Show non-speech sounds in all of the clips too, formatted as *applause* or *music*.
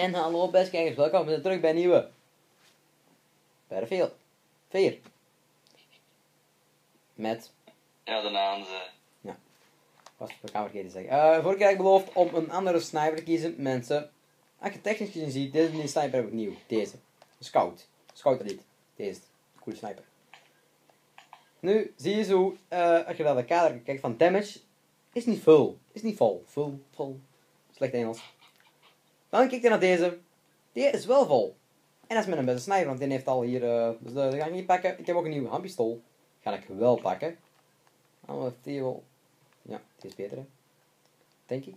En hallo beste kijkers, welkom weer terug bij een nieuwe Battlefield 4 Met, Ja, de naam ze. was ik kan vergeten te zeggen. Eh, Vorige keer heb ik beloofd om een andere sniper te kiezen. Mensen, als je technisch gezien ziet, deze is niet sniper heb ik nieuw. Deze, een scout, scout elite. Deze, een coole sniper. Nu, zie je zo, eh, als je naar de kader kijkt van damage Is niet vol, is niet vol, vol, vol. Slecht Engels Dan kijk je naar deze Die is wel vol en dat is met een beste sniper, want die heeft al hier, eh dus dat ga ik niet pakken. Ik heb ook een nieuwe handpistool. Ga ik wel pakken. Dan heeft die wel, ja, die is beter hè. Denk ik.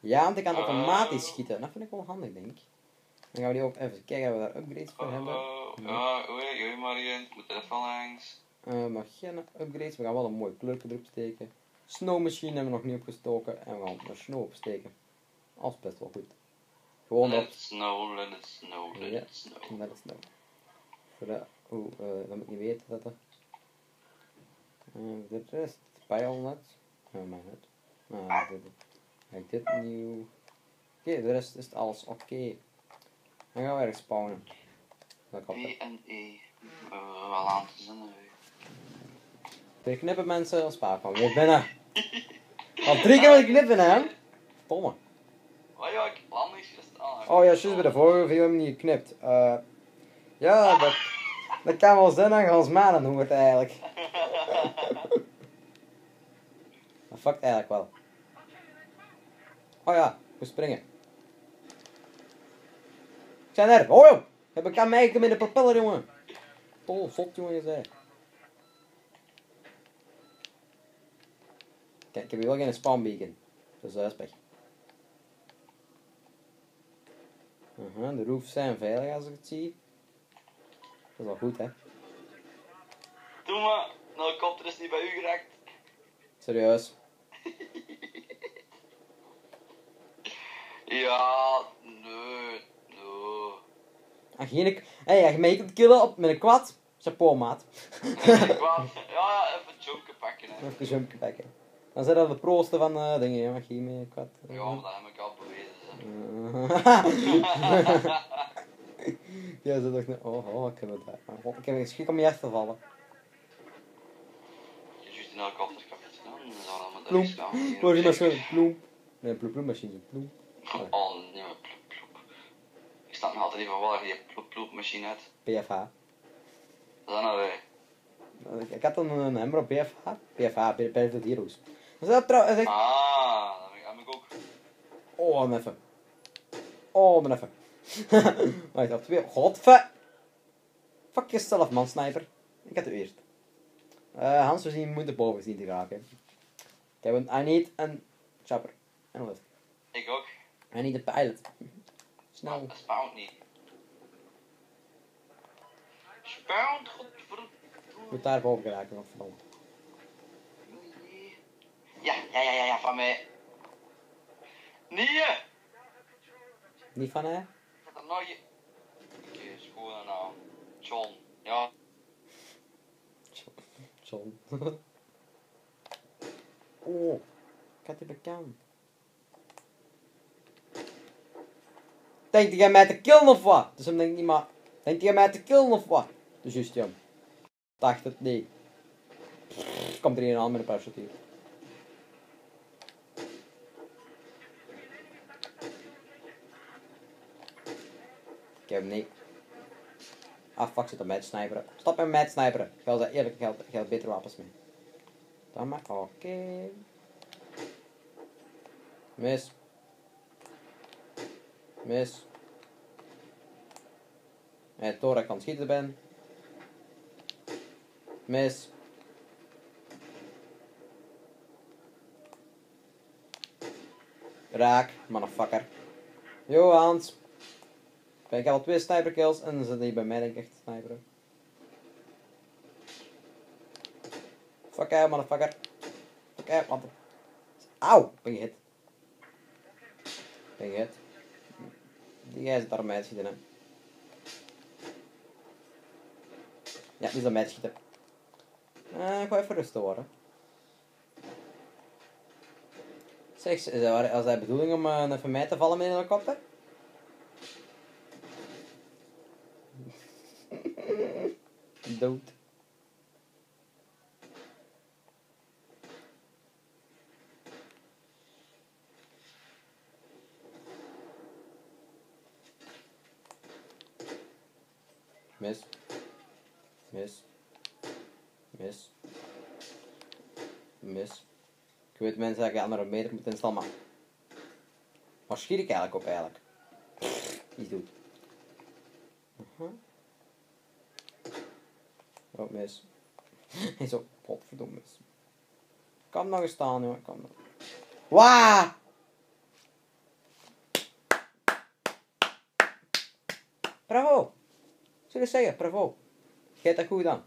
Ja, want ik kan automatisch schieten. Dat vind ik wel handig, denk ik. Dan gaan we die ook even kijken of we daar upgrades voor hebben. Oh, ja, oei, oei, Marien, ik moet even langs. Eh, maar geen upgrades, we gaan wel een mooi kleurtje erop steken. Snowmachine hebben we nog niet opgestoken. En we gaan er snow opsteken. Is best wel goed. Gewoon dat Let it snow, let it snow, let Ja. it snow. Let de, oeh, eh, dat moet ik niet weten dat dat. Eh, de rest, pijlnet. Oh, mijn net. Ah, dit, kijk, dit nieuw. Oké, de rest is alles oké. Dan gaan we ergens spawnen. Dat kan B en E. We hebben wel aan te zinnen. hè. Weer knippen mensen, spaar van weer binnen. Al drie keer met knippen hè? Stomme. Oh ja, ik land is gestaan. Oh ja, juist bij de vorige video hebben we niet geknipt. Eh, ja, dat, dat kan wel zijn dat je als mannen noemt het eigenlijk. *laughs* Dat fuckt eigenlijk wel. Oh ja, moet springen. Ik zijn er. Oh! Heb ik aan mij in de propeller jongen. Oh, zot jongen je zei. Kijk, ik heb hier wel geen spawn beacon. Dus dat is pech. Aha, de roofs zijn veilig als ik het zie. Dat is wel goed hè. Doe maar, de helikopter is niet bij u geraakt. Serieus. *laughs* Ja, nee, nee. Je, geen- hey, als je mij kunt killen op, met een kwad, chapeau maat. Wou, *laughs* ja, even joken pakken. Hè. Even een jumpje pakken. Dan zijn dat de proosten van eh dingen, hè, mag je met een kwad. Ja, maar dat heb ik al. Ja, ze dacht, oh, oh, ik heb het daar. Oh, ik heb een schrik om je echt te vallen. Juist Ploem. rest gaan. Hier Hoor je op maar zeker. zo, ploem. Nee, ploem, ploemmachine, ploem. Oh, nee, maar ploep, ploep. Ik snap nog altijd niet van waar je die ploep, ploep machine hebt. PFH. Dat is nou weer. Ik, had dan een nummer op PFH. PFH, Battlefield Heroes. Dat is dat trouwens, Ah, dat heb ik ook. Oh, even. Oh, *laughs* maar even. Wacht, op twee. Godve. Fuck jezelf, man, sniper. Ik had het eerst. Eh Hans, we zien, moeten boven zien te raken. Ik heb een, I need een chopper. En lift. Ik ook. I need a pilot. Snel. dat spouwt niet. Spouwt, godverdomme. Moet daar boven geraken, wat verdomme. Ja, ja, ja, ja, ja, van mij. Nee! Niet van, hè? Ik dat nog je... Oké, schoenen nou. John. Ja. John. *laughs* oh, ik had die bekend. Denkt jij mij te killen of wat? Dus hem denkt niet maar. Denkt jij mij te killen of wat? Dus juist jam. Dacht het nee. Komt er een aan met een parachute Ik heb hem niet. Ah fuck, zit een met sniperen. Stop met met sniperen. Geld eerlijk geld, geld beter wapens mee. Dan maar, oké. Mis. Mis. Eh, Tora kan schieten ben. Mis. Raak, motherfucker. Yo Hans. Ik heb al twee sniper kills en dan zit hij bij mij denk ik echt te sniperen. Fuck out, motherfucker. Fuck out, mother... Auw, ben je hit. Ben je hit. Die zit daar mij te schieten, hè. Ja, die is aan mij te schieten. Eh, ik ga even rustig worden. Zeg, is dat, was dat de bedoeling om uh, even mij te vallen met een helikopter? Dood. Mis. Mis. Mis. Mis. Ik weet mensen dat ik andere meter moet instellen, maar... Waar schiet ik eigenlijk op eigenlijk? Iets doen. Uh -huh. Oh, mis. *laughs* Hij zo, potverdomme mis. Kan nog eens staan, joh. Kan nog. Waa! Bravo! Zullen ik zeggen, bravo. Je hebt dat goed gedaan.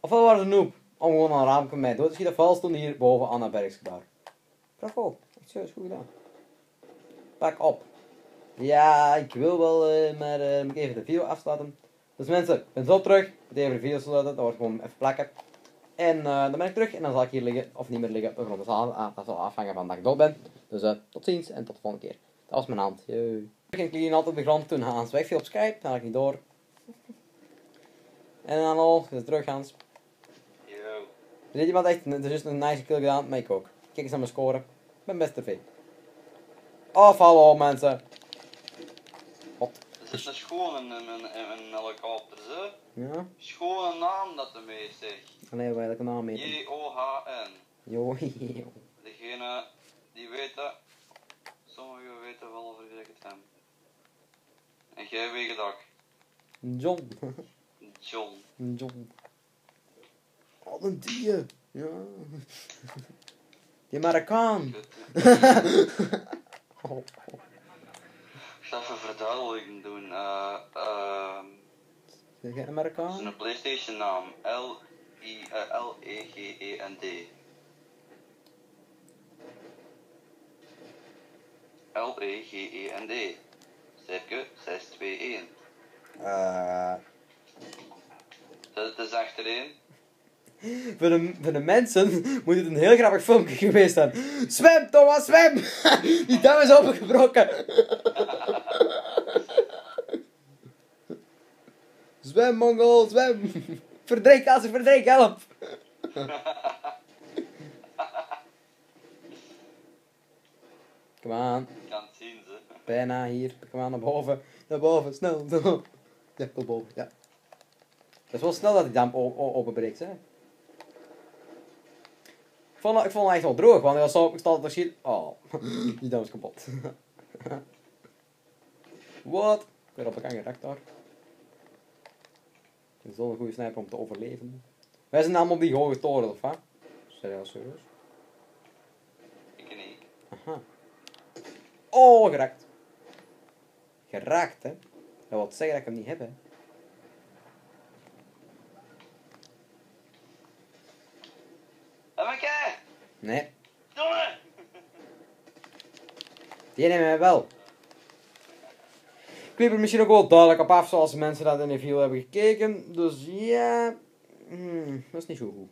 Ofwel was een noob om gewoon een raamje mee dood te schieten, ofwel stond hier boven aan het bergsgebaar. Bravo, echt serieus goed gedaan. Pak op. Ja, ik wil wel, uh, maar uh, moet ik even de video afsluiten. Dus mensen, ik ben zo terug. Ik even de video sluiten, dat wordt gewoon even plakken. En uh, dan ben ik terug en dan zal ik hier liggen, of niet meer liggen op de grond. Dat zal, dat zal afhangen van dat ik dood ben. Dus tot ziens en tot de volgende keer. Dat was mijn hand. Jee. Ik ging altijd op de grond toen Hans wegviel op Skype, dan had ik niet door. En dan al, is terug Hans. Yo. Er zit iemand echt, er is een nice kill gedaan, maar ik ook. Kijk eens naar mijn score. Ik ben best tevreden. Oh, hallo mensen. Wat? Het is een schone een, een, een, een helikopter, ze. Ja? Schone naam dat ermee zegt. Allee, welke naam heet J-O-H-N. Jo, *laughs* jo. Degene die weten, sommigen weten wel of ik het heb. En jij weet het ook. John. John. John. Oh, een dier. Ja. Die Marokkaan. *laughs* *laughs* oh, oh. Even verduidelijking doen. Uh, uh, Zeg is Marokkaan? een PlayStation naam. L-E-G-E-N-D. L-E-G-E-N-D. Cirke 621. Eh. Dat is achterin. Voor, de, voor de mensen moet het een heel grappig filmpje geweest zijn. Zwem, Thomas, zwem! *laughs* Die dam is opengebroken. *laughs* zwem, Mongol, zwem! *laughs* Verdrink, als ik verdrink, help! Kom aan, Ik kan het zien, ze. bijna hier. Kom aan, naar boven. Naar boven, snel. snel. Ja, kom boven, ja. Dat is wel snel dat die dam openbreekt, hè. Ik vond, ik vond het echt wel droog, want als zo, ik stond schiet. Oh, *laughs* die dam is kapot. *laughs* Wat? Ik werd op elkaar geraakt daar. Het is wel een goede sniper om te overleven. Wij zijn allemaal op die hoge toren, of wat? Serieus, serieus? Ik niet. Aha. Oh, geraakt. Geraakt, hè. Dat wil zeggen dat ik hem niet heb, hè. En mijn kijk! Nee, Domme! die nemen mij wel. Ik liep er misschien ook wel duidelijk op af, zoals de mensen dat in de video hebben gekeken. Dus ja, hmm, dat is niet zo goed.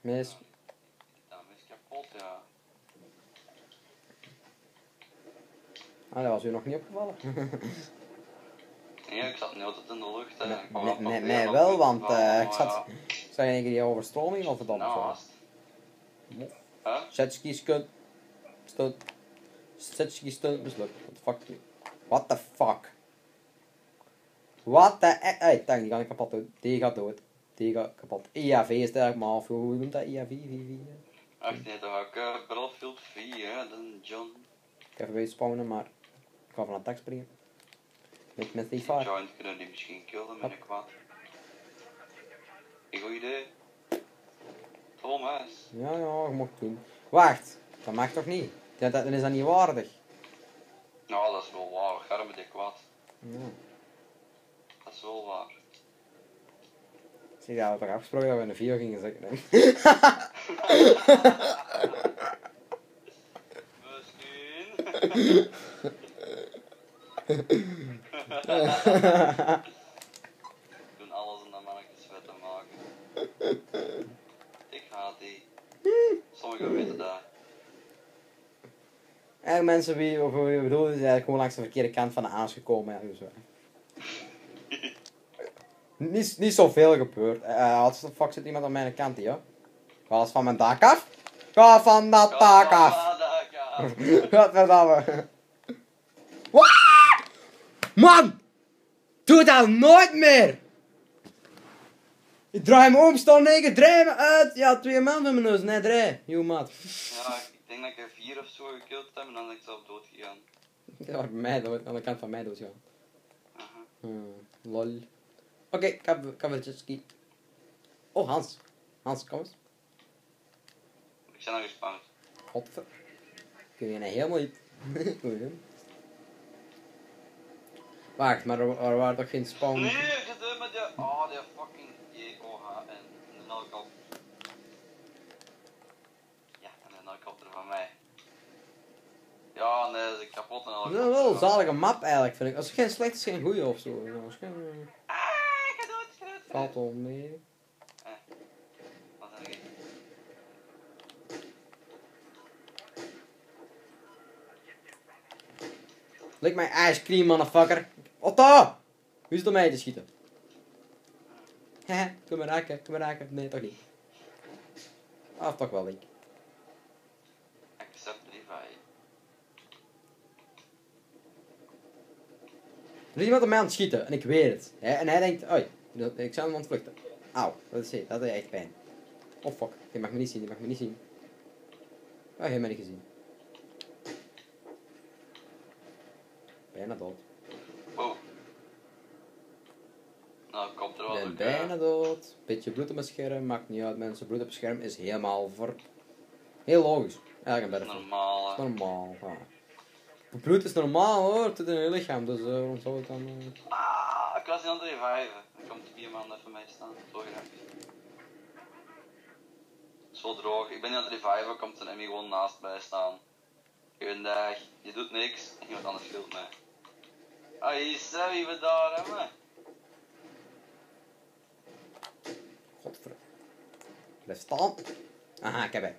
Mis. Is kapot, ja. Ah, dat was u nog niet opgevallen. Ja, ik zat niet altijd in de lucht. hè. Nee, nee, nee, meer mij wel, want eh, ik zat... in één keer die overstroming of het anders. Naast. Huh? Setski stunt. Stunt. Setski stunt mislukt. What the fuck? What the fuck? What the... e- Hey, tang, die kan ik kapot doen. Die gaat dood. Die gaat kapot. IAV is eigenlijk maar, of hoe noemt dat? IAV? VV? Echt niet, dan ga ik uh, Battlefield 4, hè, dat is John. Ik ga even weer spawnen, maar... Ik ga van het dak springen. Met, met die vaart. Giant kunnen die misschien killen met een kwaad. Een goed idee. Thomas. Ja, ja, je mag het doen. Wacht. Dat mag toch niet? Dat, dat, dan is dat niet waardig. Nou, dat is wel waar. Kwaad. Ja. Dat is wel waar. Zie, dat we toch afgesproken dat we een video gingen zeggen. *laughs* Misschien. *laughs* *laughs* Doen alles om dat mannetjes vet te maken. Ik haat die. Sommige we weten dat. Eigenlijk mensen wie, of wie is eigenlijk gewoon langs de verkeerde kant van de aas gekomen. Zo. *laughs* niet, niet zoveel gebeurd. Uh, wat de fuck zit iemand aan mijn kant hier? Ga eens van mijn dak af. Ga van dat dak af. *laughs* Godverdamme. Waaah! Man! Doe dat nooit meer! Ik draai me om, sta negen, draai me uit. Ja, twee man van mijn neus. Nee, draai. Yo, maat. Ja, ik denk dat ik er vier of zo gekild heb en dan ben ik zelf dood gegaan. Ja, bij mij dood, aan de kant van mij dood. Hmm, lol. Oké, ik heb, ik heb een jetski. Oh, Hans. Hans, kom eens. Ik ben nog gespannen. Godver. Kun je nou helemaal niet. *laughs* Wacht, maar er, er waren toch geen spawn? Nee, je doet met die... Oh, die fucking. En. Ja, en de helikopter van mij. Ja, nee, dat is een kapotte Dat helikopter. is wel een zalige map eigenlijk, vind ik. Als het geen slecht is, geen goeie of zo. Het geen, Ah, ik ga dood, ik ga dood. ik valt wel mee. Ik? Lik mijn ice cream, motherfucker. Otto! Wie is er mij te schieten? Hehe, kom maar raken, kom maar raken. Nee, toch niet. Ah, toch wel, ik. Accept revive. Er is iemand op mij aan het schieten en ik weet het. Hè? En hij denkt, oei, ik zou hem ontvluchten. Auw, dat is dat is echt pijn. Oh fuck, die mag me niet zien, die mag me niet zien. Oh, hij heeft mij niet gezien. Bijna dood. Oh. Nou, helikopter was Ik ben bijna dood. Beetje bloed op mijn scherm, maakt niet uit mensen. Bloed op het scherm is helemaal voor... Heel logisch. Eigenlijk een normaal. Hè. is normaal, ja. Bloed is normaal hoor, het zit in je lichaam, dus eh, waarom zou het dan... eh, Ah, ik was niet aan het reviven. Dan komt die bierman even mij staan. Zo grappig. Zo droog. Ik ben niet aan het reviven, komt een Emmy gewoon naast mij staan. Goedendag. Je doet niks en iemand anders filmt mij. Ah, je zei wie we daar hebben. Godver... Blijf staan. Aha, ik heb hem.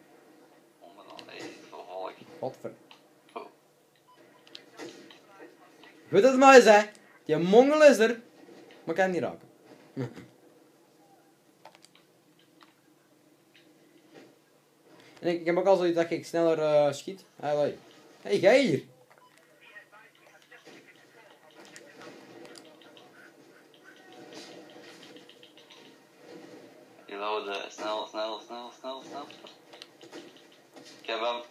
Godver... Dat het maar is, hè? Die mongel is er, maar ik kan niet raken. *laughs* en ik, ik heb ook al zoiets dat ik sneller eh, schiet. Hé, hey, jij hier. Reloaden. Snel, snel, snel, snel, snel. Ik heb hem.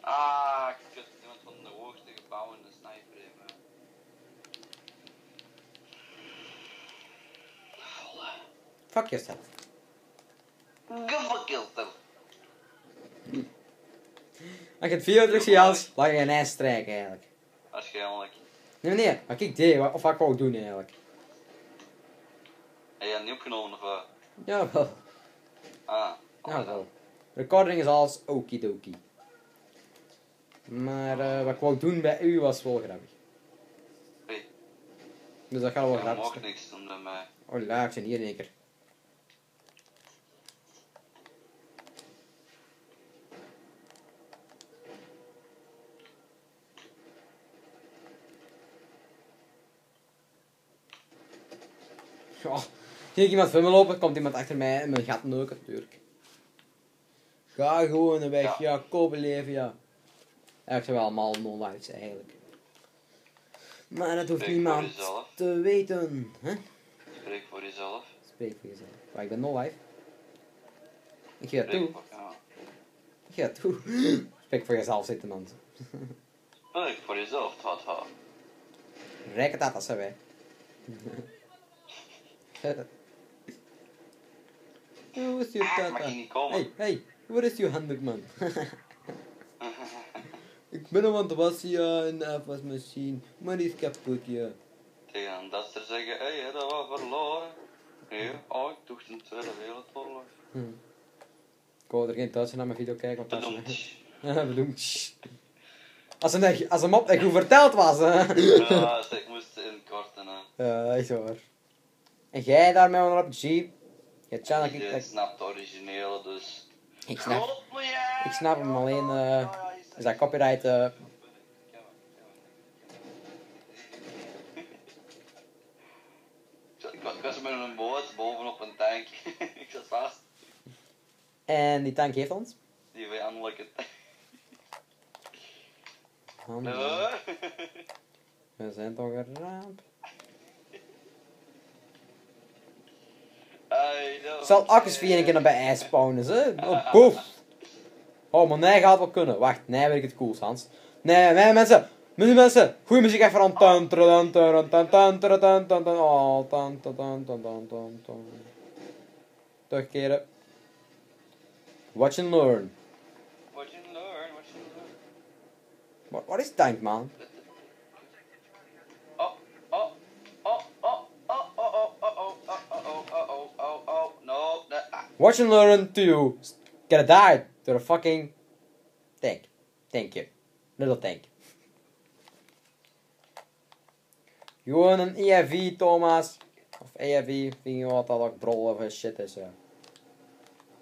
Ah, kut. Iemand van de hoogste gebouwen een sniper heeft me. Fuck yourself. Gefuck yourself. Als je het video terug ziet, laat je een ijs strijken eigenlijk. Waarschijnlijk. Nee, nee, wat ik deed, of wat ik wou doen eigenlijk. Heb je dat niet opgenomen of wat? Jawel, Ah. jawel. Recording is alles okidoki. Maar eh, wat ik wou doen bij u was wel grappig. Hey, Dus dat gaat wel grappig mag zijn. niks doen bij mij. Oh, laag zijn hier in één keer. Ja, zie ik iemand voor me lopen, komt iemand achter mij en mijn gat neuken natuurlijk. Ga gewoon een weg, ja, Ja. leven, ja. Eigenlijk zijn we allemaal non-lives eigenlijk. Maar dat hoeft Spreek niemand te weten. Hè? Spreek voor jezelf. Spreek voor jezelf. Maar ik ben non-live. Ik het Spreek toe. voor, ja. Ik het toe. Spreek voor jezelf zitten, man. Spreek voor jezelf, tata. Rijke tatas zijn wij. Hoe is je mag tata? je niet komen? Hey, hey, waar is je handdoek, man? *laughs* ik ben hem aan het wassen, ja, in de afwasmachine. Maar die is kapot, ja. Tegen dat ze zeggen, hé, hey, dat was verloren. Nee, oh, ik in de Tweede Wereldoorlog. Hm. Ik wou er geen Duitser naar mijn video kijken, want dat Bedoemd. is... Bedoemd. *laughs* Als echt- als hem op echt goed verteld was, hè. Ja, ik moest inkorten, hè. Ja, echt waar. En jij daar met een RPG? Hebt China Iedereen snapt de originele, dus... Ik snap, ja. ik snap hem alleen, eh, Ja, ja, is dat copyright... eh, Ik was, ik was met een boot bovenop een tank. *laughs* ik zat vast. en die tank heeft ons. Die vijandelijke tank. We zijn toch een ramp. Zal akkers vier keer naar bij ijs spawnen, ze. Oh, boef. Oh, maar nee, gaat wel kunnen. Wacht, nee, weet ik het cool, Hans. Nee, nee, mensen. Mensen, mensen. Goeie muziek even aan. Tan, tan, tan, tan, tan, tan, tan, tan, Oh, tan, tan, tan, tan, tan, tan, tan. Terugkeren. Watch and learn. Watch and learn, watch and learn. Wat is tank, man? Watch and learn to get died door a fucking tank. Thank you. Little tank. Gewoon een EFV, Thomas. Of EFV, vind je wat dat ook brol of shit is.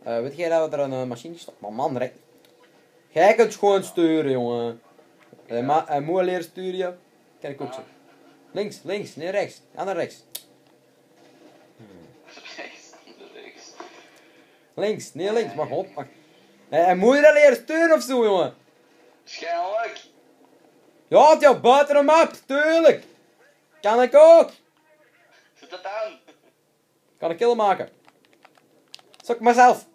Eh, weet jij dat er een eh, machine staat? Maar man, rek. Jij kunt gewoon sturen, jongen. Hij ma- hij moet leren sturen. Ik ook zo. Links, links, nee rechts. Naar rechts. Rechts, Links, nee links, maar god. Maar... Hij, hij moet je dat leren sturen of zo, jongen. Schijnlijk. Ja, het jou buiten de map, tuurlijk. Kan ik ook. Zet dat aan. Kan ik killen maken. Zoek mezelf.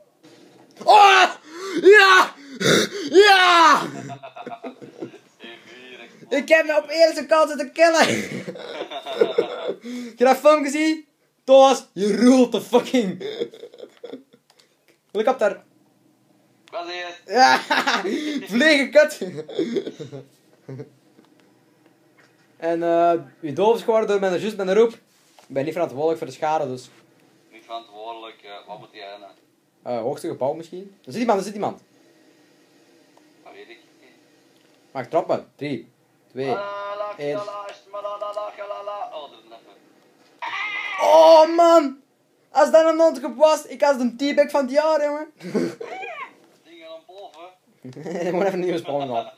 Oh! Ja! Ja! Ik heb me op eerste kant zitten killen. *laughs* Heb je dat film gezien? Thomas, je roelt de fucking... Helikopter. Wat is het? Ja! *laughs* Vliegen, kut! en eh, wie doof is geworden door mijn juist met een roep. Ik ben niet verantwoordelijk voor de schade, dus... Niet verantwoordelijk, wat moet jij rennen? eh hoogste gebouw misschien. Er zit iemand, er zit iemand. Dat weet ik. Mag trappen. 3, 2. Malala, één. kalala, malala, kalala. Oh, dat is even. Oh man! Als dat een non was, ik was de T-bag van het jaar, jongen. Dingen aan boven. *laughs* Ik moet even een nieuwe sprong gehad.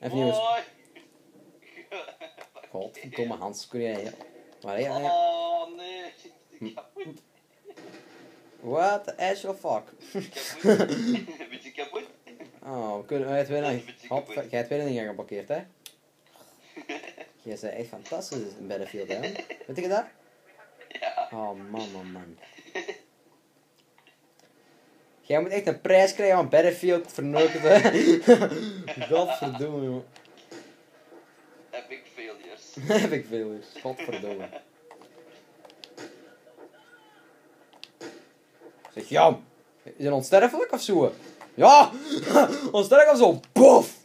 Even. Mooi. Godverdomme Hans, kun jij... Waar jij... Oh nee. Kapot. What the actual fuck? Kapot. *laughs* Beetje kapot. Oh, we kunnen wij twee nog... Hop, jij hebt twee dingen geblokkeerd, hè? *laughs* Jij zei echt fantastisch in Battlefield, hè? Weet je dat? Oh man, man, man. Jij moet echt een prijs krijgen van Battlefield verneuken, hè? *laughs* Godverdomme, jongen. Epic failures. *laughs* Veel eens. Godverdomme. Zeg, Jan, is een onsterfelijk of zo? Ja, *laughs* onsterfelijk of zo? Bof!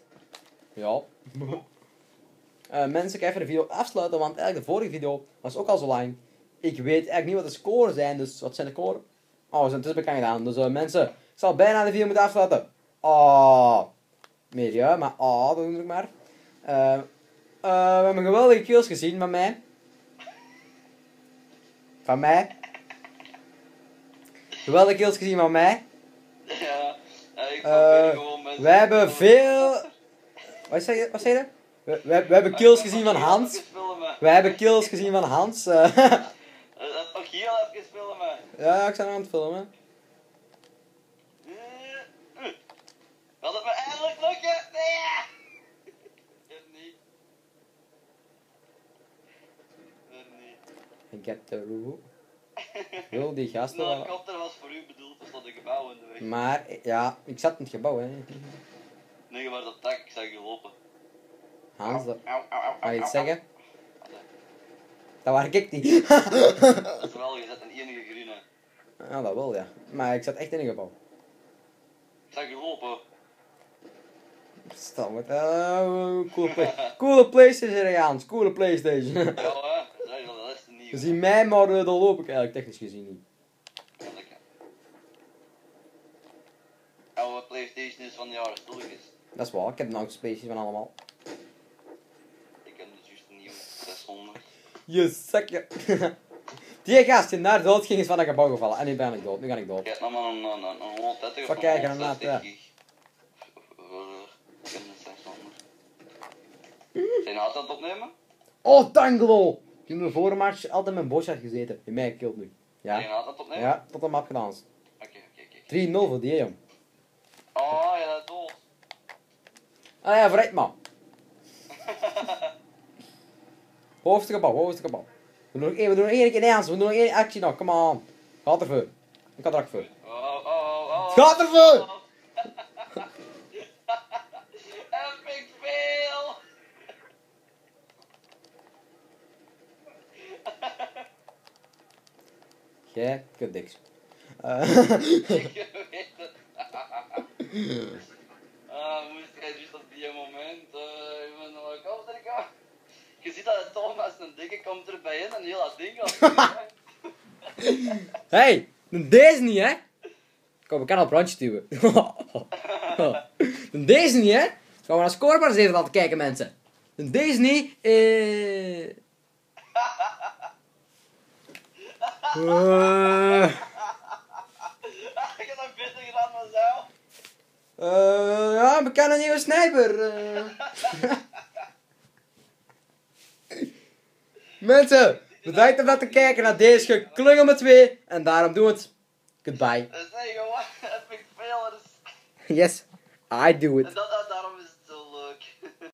Ja. Eh, mensen, ik ga even de video afsluiten, want eigenlijk de vorige video was ook al zo lang. Ik weet eigenlijk niet wat de scores zijn, dus wat zijn de scores? Oh, we zijn tussenbekend gedaan. Dus eh, mensen, ik zal bijna de video moeten afsluiten. Oh, meer ja, maar oh, dat doe ik maar. Eh, eh, we hebben geweldige kills gezien van mij. Van mij. Geweldige kills gezien van mij. Ja. Ik probeer gewoon mensen. we hebben veel... Wat zei je? Wat zei je? We, we, we hebben kills gezien van Hans. *laughs* We hebben kills gezien van Hans. *laughs* eh. Eh, Dat ook heel even filmen. Ja, ik ben aan het filmen. Gaat het me eindelijk lukken? Nee! Het niet. Het niet. Ik heb de roe. Wil die De gasten wel... helikopter was voor u bedoeld, er stond een gebouw in de weg. Maar, ja, ik zat in het gebouw, hè. Nee, je was op tak, ik zag je lopen. Hans, dat... Ga je iets zeggen? Dat waar ik niet. Dat is wel, je zet een enige groene. Ja, dat wel, ja. Maar ik zat echt in een zag je lopen. Stam het. Oh, coole, play *laughs* coole Playstation, hè, Hans. Coole Playstation. Ja, hè? Dat is de nieuwe. Ze zien mij, maar uh, dat loop ik eigenlijk technisch gezien niet. Oude Playstation is van de jaren stilletjes. Dat is waar, ik heb een oud Playstation van allemaal. Ik heb dus juist een nieuwe 600. Je zakje. *laughs* Die gast die naar de dood ging is van dat gebouw gevallen. En nu ben ik dood. Nu ga ik dood. Ik heb nog maar een, een, een 130 Wat of kijken, een dan laat, 160 gig. Voor, ik heb een 600. Zijn je altijd aan het opnemen? Oh, Tangelo! Ik heb in de vorige match altijd mijn bosje had gezeten. Je mij kilt nu. Zijn je Ja. altijd aan het opnemen? Ja, tot een map gedanst. Oké, oké, oké. 3-0 voor die, jong. Oh, ja, dat is dood. Ah ja, vooruit man. *laughs* Hoogste gebouw, hoogste gebouw. We doen nog één, we doen nog één keer Nederlands. We doen nog één actie nog, come on. Gaat ervoor. Ik ga er ook voor. Oh, oh, oh, oh. Gaat ervoor! Epic fail! Niks. Eh, Ik weet het. *laughs* een dikke komt erbij in en heel dat ding was. *laughs* hey, deze niet hè? Kom, we kunnen op brandje duwen. *laughs* Deze niet hè? Gaan we naar scorebars even laten kijken mensen. Deze niet. Eh... Eh... Ik heb dat beter gedaan dan zelf. Eh, ja, we kennen een nieuwe sniper. eh. *laughs* Mensen, bedankt om te kijken naar deze geklungel met twee. En daarom doen we het. Goodbye. *laughs* Is- Yes, I do it.